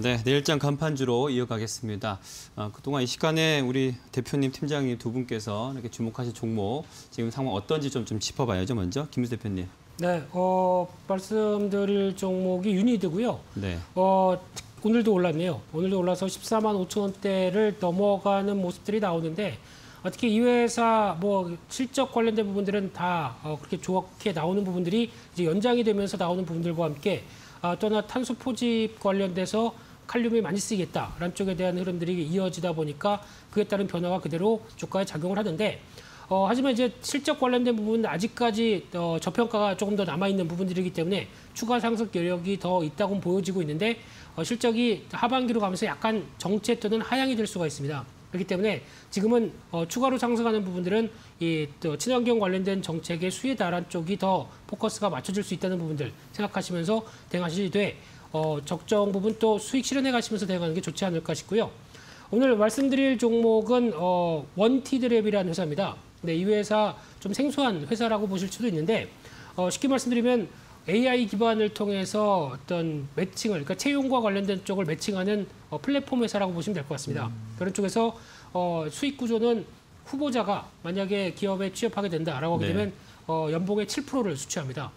네, 내일장 간판주로 이어가겠습니다. 어, 그동안 이 시간에 우리 대표님, 팀장님 두 분께서 이렇게 주목하신 종목 지금 상황 어떤지 좀, 좀 짚어봐야죠. 먼저 김수 대표님. 네, 어, 말씀드릴 종목이 유니드고요. 네, 어, 오늘도 올랐네요. 오늘도 올라서 14만 5천 원대를 넘어가는 모습들이 나오는데 어, 특히 이 회사 뭐 실적 관련된 부분들은 다 어, 그렇게 좋게 나오는 부분들이 이제 연장이 되면서 나오는 부분들과 함께 아, 또나 탄소 포집 관련돼서 칼륨이 많이 쓰이겠다라는 쪽에 대한 흐름들이 이어지다 보니까 그에 따른 변화가 그대로 주가에 작용을 하는데 어, 하지만 이제 실적 관련된 부분은 아직까지 어, 저평가가 조금 더 남아있는 부분들이기 때문에 추가 상승 여력이 더 있다고 보여지고 있는데 어, 실적이 하반기로 가면서 약간 정체 또는 하향이 될 수가 있습니다. 그렇기 때문에 지금은 어, 추가로 상승하는 부분들은 이 또 친환경 관련된 정책의 수혜 달한 쪽이 더 포커스가 맞춰질 수 있다는 부분들 생각하시면서 대응하시되 어, 적정 부분 또 수익 실현해 가시면서 대응하는 게 좋지 않을까 싶고요. 오늘 말씀드릴 종목은 어, 원티드랩이라는 회사입니다. 네, 이 회사 좀 생소한 회사라고 보실 수도 있는데 어, 쉽게 말씀드리면 AI 기반을 통해서 어떤 매칭을 그러니까 채용과 관련된 쪽을 매칭하는 어, 플랫폼 회사라고 보시면 될 것 같습니다. 그런 쪽에서 어, 수익 구조는 후보자가 만약에 기업에 취업하게 된다라고 하게 네. 되면 어, 연봉의 7%를 수취합니다.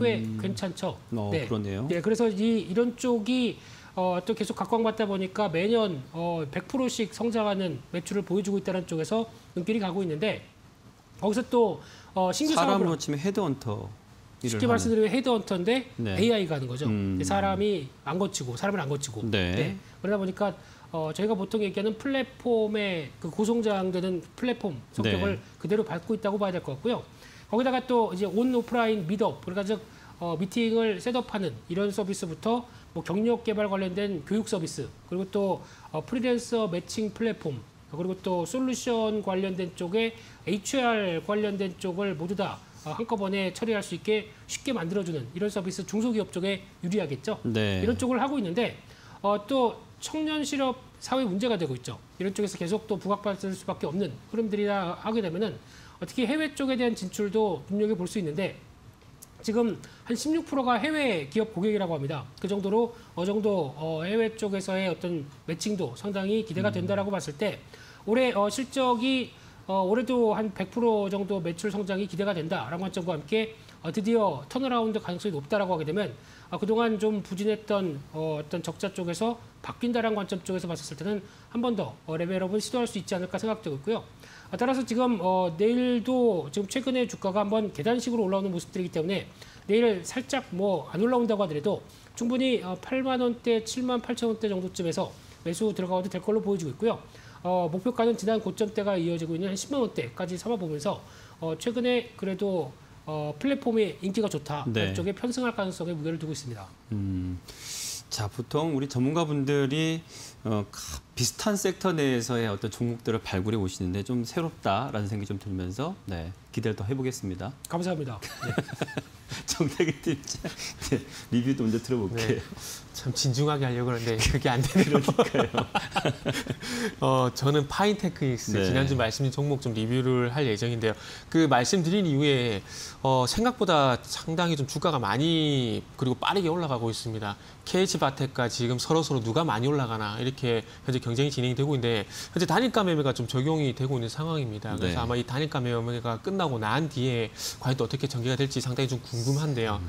꽤 괜찮죠. 어, 그러네요. 네, 그래서 이 이런 쪽이 어, 또 계속 각광받다 보니까 매년 어, 100%씩 성장하는 매출을 보여주고 있다는 쪽에서 눈길이 가고 있는데 거기서 또 어, 신규 사람으로 치면 헤드헌터 쉽게. 말씀드리면 헤드헌터인데 네. AI가 하는 거죠. 음. 사람이 안 거치고 사람을 안 거치고. 네. 그러다 보니까 어, 저희가 보통 얘기하는 플랫폼의 그 고성장되는 플랫폼 성격을 네. 그대로 밟고 있다고 봐야 될 것 같고요. 거기다가 또 이제 온 오프라인 meetup 그러니까 즉 어, 미팅을 setup하는 이런 서비스부터 뭐 경력 개발 관련된 교육 서비스 그리고 또 어, 프리랜서 매칭 플랫폼 그리고 또 솔루션 관련된 쪽에 HR 관련된 쪽을 모두 다 어, 한꺼번에 처리할 수 있게 쉽게 만들어주는 이런 서비스 중소기업 쪽에 유리하겠죠. 네. 이런 쪽을 하고 있는데 어, 또 청년 실업 사회 문제가 되고 있죠. 이런 쪽에서 계속 또 부각받을 수밖에 없는 흐름들이라 하게 되면은 어, 특히 해외 쪽에 대한 진출도 눈여겨 볼 수 있는데 지금 한 16%가 해외 기업 고객이라고 합니다. 그 정도로 어느 정도 어, 해외 쪽에서의 어떤 매칭도 상당히 기대가 된다라고 봤을 때 올해 어, 실적이 어, 올해도 한 100% 정도 매출 성장이 기대가 된다라는 관점과 함께 어, 드디어 턴어라운드 가능성이 높다라고 하게 되면 어, 그동안 좀 부진했던 어, 어떤 적자 쪽에서 바뀐다라는 관점 쪽에서 봤을 때는 한 번더 어, 레벨업을 시도할 수 있지 않을까 생각되고 있고요. 어, 따라서 지금 어, 내일도 지금 최근에 주가가 한번 계단식으로 올라오는 모습들이기 때문에 내일 살짝 뭐 안 올라온다고 하더라도 충분히 어, 8만 원대, 7만 8천 원대 정도쯤에서 매수 들어가도 될 걸로 보여지고 있고요. 어, 목표가는 지난 고점대가 이어지고 있는 한 10만 원대까지 삼아보면서 어, 최근에 그래도 어, 플랫폼의 인기가 좋다. 네. 쪽에 편승할 가능성에 무게를 두고 있습니다. 음, 자, 보통 우리 전문가분들이 어, 가- 비슷한 섹터 내에서의 어떤 종목들을 발굴해 오시는데 좀 새롭다라는 생각이 좀 들면서 네, 기대를 더 해보겠습니다. 감사합니다. 네. 정태기 팀장 네, 리뷰도 먼저 들어볼게요. 네. 참 진중하게 하려고 하는데 그게 안 되네요. 어, 저는 파인테크닉스 네. 지난주 말씀드린 종목 좀 리뷰를 할 예정인데요. 그 말씀드린 이후에 어, 생각보다 상당히 좀 주가가 많이 그리고 빠르게 올라가고 있습니다. KH바텍과 지금 서로서로 누가 많이 올라가나 이렇게 현재 경쟁이 진행이 되고 있는데 현재 단일가 매매가 좀 적용이 되고 있는 상황입니다. 그래서 네. 아마 이 단일가 매매가 끝나고 난 뒤에 과연 또 어떻게 전개가 될지 상당히 좀 궁금 한데요.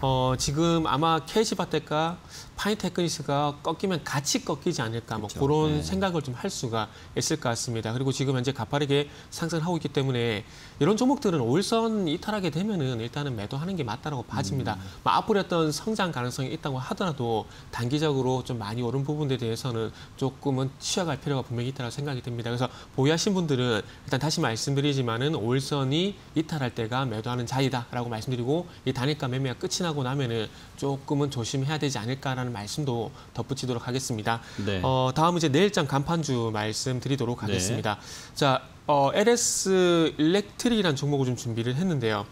어, 지금 아마 KH바텍과 파인테크닉스가 꺾이면 같이 꺾이지 않을까 뭐 그렇죠. 그런 네. 생각을 좀 할 수가 있을 것 같습니다. 그리고 지금 현재 가파르게 상승하고 있기 때문에 이런 종목들은 5일선 이탈하게 되면은 일단은 매도하는 게 맞다라고 봐집니다. 뭐 앞으로 어떤 성장 가능성이 있다고 하더라도 단기적으로 좀 많이 오른 부분에 대해서는 조금은 취약할 필요가 분명히 있다고 생각이 듭니다. 그래서 보유하신 분들은 일단 다시 말씀드리지만은 5일선이 이탈할 때가 매도하는 자리다라고 말씀드리고 이 단일가 매매가 끝이 나고 나면은 조금은 조심해야 되지 않을까라는 말씀도 덧붙이도록 하겠습니다. 네. 어, 다음 이제 내일장 간판주 말씀드리도록 네. 하겠습니다. 자, 어, LS 일렉트릭이라는 종목을 좀 준비를 했는데요.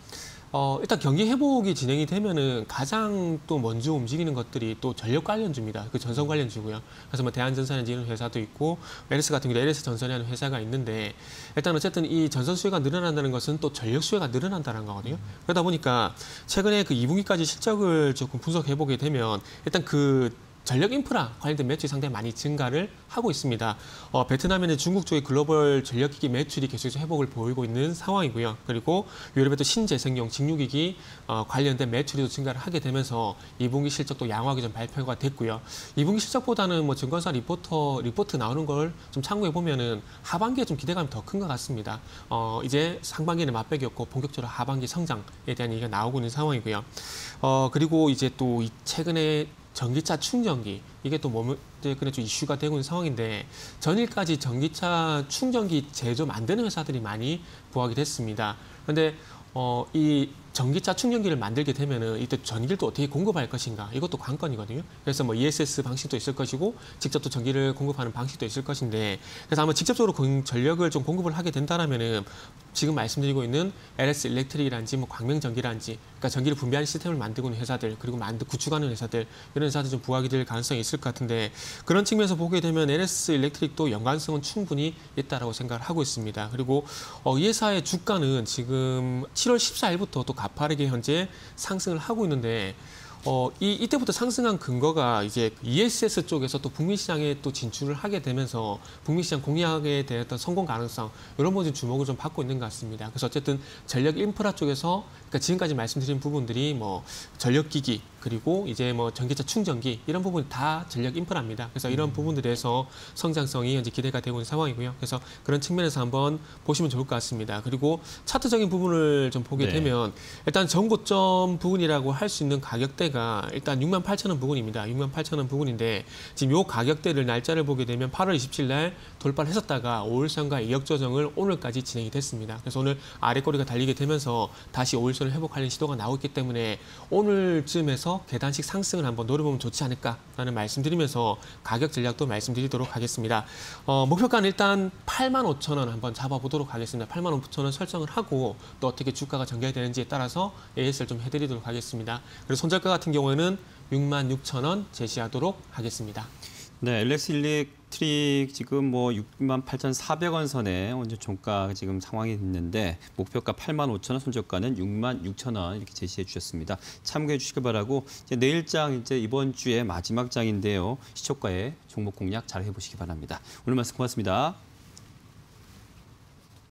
어, 일단 경기 회복이 진행이 되면은 가장 또 먼저 움직이는 것들이 또 전력 관련주입니다. 그 전선 관련주고요. 그래서 뭐 대한전선이나 이런 회사도 있고 LS 같은 경우 LS 전선이라는 회사가 있는데 일단 어쨌든 이 전선 수요가 늘어난다는 것은 또 전력 수요가 늘어난다는 거거든요. 그러다 보니까 최근에 그 2분기까지 실적을 조금 분석해 보게 되면 일단 그 전력 인프라 관련된 매출이 상당히 많이 증가를 하고 있습니다. 어, 베트남에는 중국 쪽의 글로벌 전력기기 매출이 계속해서 회복을 보이고 있는 상황이고요. 그리고 유럽의 또 신재생용 직류기기 어, 관련된 매출이 또 증가를 하게 되면서 2분기 실적도 양호하게 좀 발표가 됐고요. 2분기 실적보다는 뭐 증권사 리포터 리포트 나오는 걸 좀 참고해 보면은 하반기에 좀 기대감이 더 큰 것 같습니다. 어, 이제 상반기는 맛배기였고 본격적으로 하반기 성장에 대한 얘기가 나오고 있는 상황이고요. 어, 그리고 이제 또이 최근에 전기차 충전기 이게 또 뭐, 최근에 좀 이슈가 되고 있는 상황인데 전일까지 전기차 충전기 제조 만드는 회사들이 많이 부각이 됐습니다. 그런데 어, 이 전기차 충전기를 만들게 되면은 이때 전기를 또 어떻게 공급할 것인가 이것도 관건이거든요. 그래서 뭐 ESS 방식도 있을 것이고 직접 또 전기를 공급하는 방식도 있을 것인데 그래서 아마 직접적으로 공- 전력을 좀 공급을 하게 된다라면은 지금 말씀드리고 있는 LS 일렉트릭이란지 뭐 광명전기란지 그러니까 전기를 분배하는 시스템을 만들고 있는 회사들 그리고 만들 구축하는 회사들 이런 회사들 좀 부각이 될 가능성이 있을 것 같은데 그런 측면에서 보게 되면 LS 일렉트릭도 연관성은 충분히 있다라고 생각을 하고 있습니다. 그리고 어, 이 회사의 주가는 지금 7월 14일부터 또 가파르게 현재 상승을 하고 있는데 어, 이, 이때부터 상승한 근거가 이제 ESS 쪽에서 또 북미 시장에 또 진출을 하게 되면서 북미 시장 공략에 대한 성공 가능성 이런 부분 주목을 좀 받고 있는 것 같습니다. 그래서 어쨌든 전력 인프라 쪽에서 그러니까 지금까지 말씀드린 부분들이 뭐 전력 기기 그리고 이제 뭐 전기차 충전기 이런 부분 다 전력 인프라입니다. 그래서 이런 부분들에서 성장성이 현재 기대가 되고 있는 상황이고요. 그래서 그런 측면에서 한번 보시면 좋을 것 같습니다. 그리고 차트적인 부분을 좀 보게 네. 되면 일단 전고점 부분이라고 할 수 있는 가격대가 일단 6만 8천 원 부분입니다. 6만 8천 원 부분인데 지금 요 가격대를 날짜를 보게 되면 8월 27일 날 돌파를 했었다가 5일선과 이역 조정을 오늘까지 진행이 됐습니다. 그래서 오늘 아래 꼬리가 달리게 되면서 다시 5일선을 회복하는 시도가 나오기 때문에 오늘쯤에서 계단식 상승을 한번 노려보면 좋지 않을까라는 말씀드리면서 가격 전략도 말씀드리도록 하겠습니다. 어, 목표가는 일단 8만 5천 원 한번 잡아보도록 하겠습니다. 8만 5천 원 설정을 하고 또 어떻게 주가가 전개되는지에 따라서 AS를 좀 해드리도록 하겠습니다. 그리고 손절가 같은 경우에는 6만 6천 원 제시하도록 하겠습니다. 네, LS 일렉트릭 지금 뭐 6만 8,400원 선에 언제 종가 지금 상황이 있는데 목표가 8만 5천 원, 손절가는 6만 6천 원 이렇게 제시해 주셨습니다. 참고해 주시길 바라고 이제 내일장 이제 이번 주에 마지막 장인데요. 시초가에 종목 공략 잘 해보시기 바랍니다. 오늘 말씀 고맙습니다.